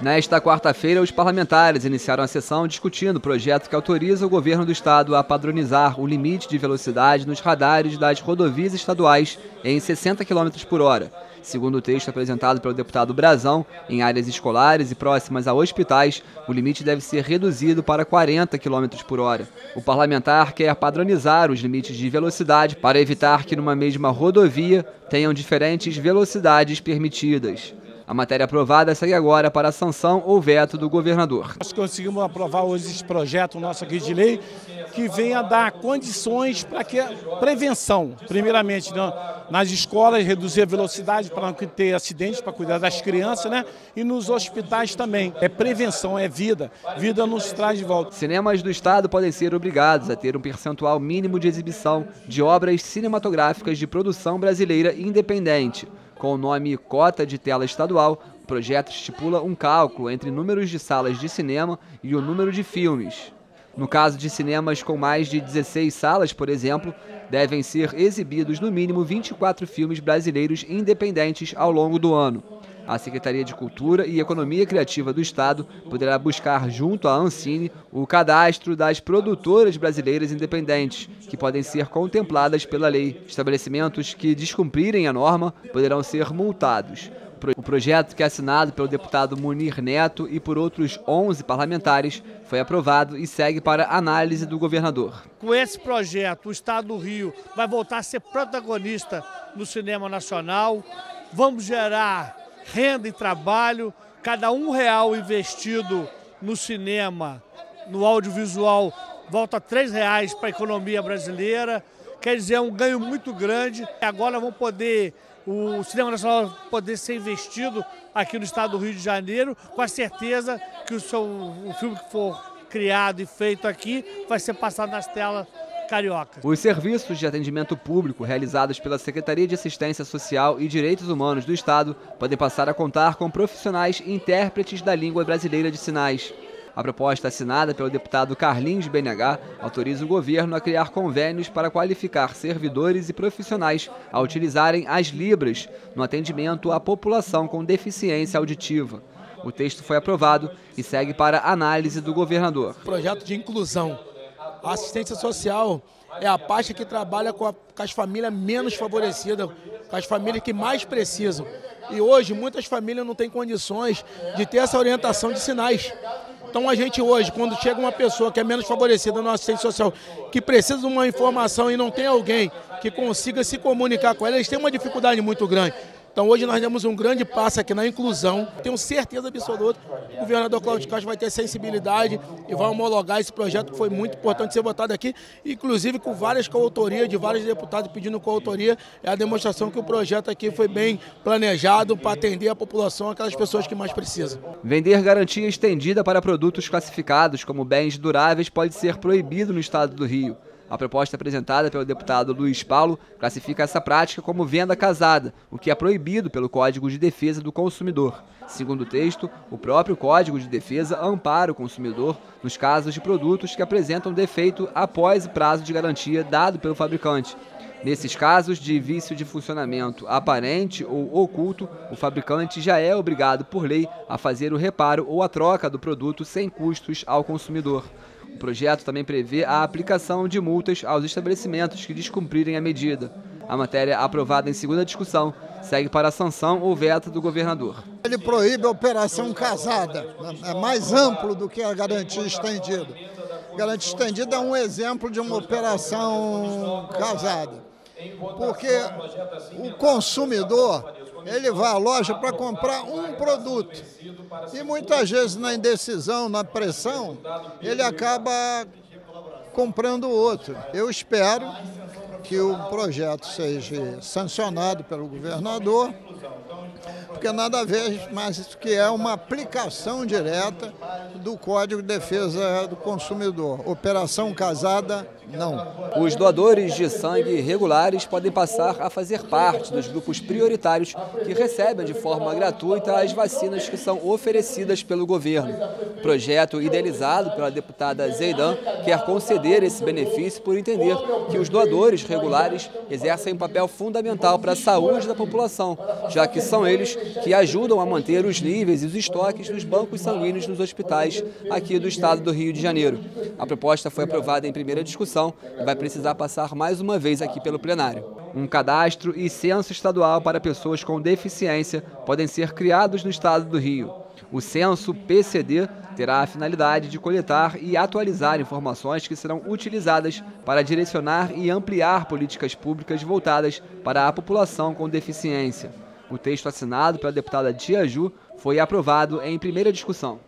Nesta quarta-feira, os parlamentares iniciaram a sessão discutindo o projeto que autoriza o governo do estado a padronizar o limite de velocidade nos radares das rodovias estaduais em 60 km por hora. Segundo o texto apresentado pelo deputado Brazão, em áreas escolares e próximas a hospitais, o limite deve ser reduzido para 40 km por hora. O parlamentar quer padronizar os limites de velocidade para evitar que numa mesma rodovia tenham diferentes velocidades permitidas. A matéria aprovada segue agora para a sanção ou veto do governador. Nós conseguimos aprovar hoje esse projeto nosso aqui de lei que venha dar condições para que a prevenção, primeiramente nas escolas, reduzir a velocidade para não ter acidentes, para cuidar das crianças, né? E nos hospitais também. É prevenção, é vida. Vida nos traz de volta. Cinemas do Estado podem ser obrigados a ter um percentual mínimo de exibição de obras cinematográficas de produção brasileira independente com o nome Cota de Tela Estadual, o projeto estipula um cálculo entre números de salas de cinema e o número de filmes. No caso de cinemas com mais de 16 salas, por exemplo, devem ser exibidos no mínimo 24 filmes brasileiros independentes ao longo do ano. A Secretaria de Cultura e Economia Criativa do Estado poderá buscar, junto à Ancine, o cadastro das produtoras brasileiras independentes, que podem ser contempladas pela lei. Estabelecimentos que descumprirem a norma poderão ser multados. O projeto, que é assinado pelo deputado Munir Neto e por outros 11 parlamentares, foi aprovado e segue para análise do governador. Com esse projeto, o Estado do Rio vai voltar a ser protagonista no cinema nacional. Vamos gerar renda e trabalho, cada um real investido no cinema, no audiovisual, volta três reais para a economia brasileira. Quer dizer, é um ganho muito grande. Agora vão poder, o cinema nacional poder ser investido aqui no estado do Rio de Janeiro, com a certeza que o, seu, o filme que for criado e feito aqui vai ser passado nas telas carioca. Os serviços de atendimento público realizados pela Secretaria de Assistência Social e Direitos Humanos do Estado podem passar a contar com profissionais e intérpretes da língua brasileira de sinais. A proposta assinada pelo deputado Carlinhos BNH autoriza o governo a criar convênios para qualificar servidores e profissionais a utilizarem as Libras no atendimento à população com deficiência auditiva. O texto foi aprovado e segue para análise do governador. Projeto de inclusão a assistência social é a parte que trabalha com, a, com as famílias menos favorecidas, com as famílias que mais precisam. E hoje muitas famílias não têm condições de ter essa orientação de sinais. Então a gente hoje, quando chega uma pessoa que é menos favorecida no assistente social, que precisa de uma informação e não tem alguém que consiga se comunicar com ela, eles têm uma dificuldade muito grande. Então hoje nós demos um grande passo aqui na inclusão. Tenho certeza absoluta que o governador Cláudio Castro vai ter sensibilidade e vai homologar esse projeto que foi muito importante ser votado aqui, inclusive com várias coautorias de vários deputados pedindo coautoria. É a demonstração que o projeto aqui foi bem planejado para atender a população, aquelas pessoas que mais precisam. Vender garantia estendida para produtos classificados como bens duráveis pode ser proibido no estado do Rio. A proposta apresentada pelo deputado Luiz Paulo classifica essa prática como venda casada, o que é proibido pelo Código de Defesa do Consumidor. Segundo o texto, o próprio Código de Defesa ampara o consumidor nos casos de produtos que apresentam defeito após o prazo de garantia dado pelo fabricante. Nesses casos de vício de funcionamento aparente ou oculto, o fabricante já é obrigado por lei a fazer o reparo ou a troca do produto sem custos ao consumidor. O projeto também prevê a aplicação de multas aos estabelecimentos que descumprirem a medida. A matéria, aprovada em segunda discussão, segue para a sanção ou veto do governador. Ele proíbe a operação casada, é mais amplo do que a garantia estendida. A garantia estendida é um exemplo de uma operação casada, porque o consumidor ele vai à loja para comprar um produto. E muitas vezes na indecisão, na pressão, ele acaba comprando outro. Eu espero que o projeto seja sancionado pelo governador, porque nada a ver mais que é uma aplicação direta do Código de Defesa do Consumidor. Operação casada Não. Os doadores de sangue regulares podem passar a fazer parte dos grupos prioritários que recebem de forma gratuita as vacinas que são oferecidas pelo governo. O projeto idealizado pela deputada Zeidan quer conceder esse benefício por entender que os doadores regulares exercem um papel fundamental para a saúde da população, já que são eles que ajudam a manter os níveis e os estoques dos bancos sanguíneos nos hospitais aqui do estado do Rio de Janeiro. A proposta foi aprovada em primeira discussão e vai precisar passar mais uma vez aqui pelo plenário. Um cadastro e censo estadual para pessoas com deficiência podem ser criados no estado do Rio. O censo PCD terá a finalidade de coletar e atualizar informações que serão utilizadas para direcionar e ampliar políticas públicas voltadas para a população com deficiência. O texto assinado pela deputada Tia Ju foi aprovado em primeira discussão.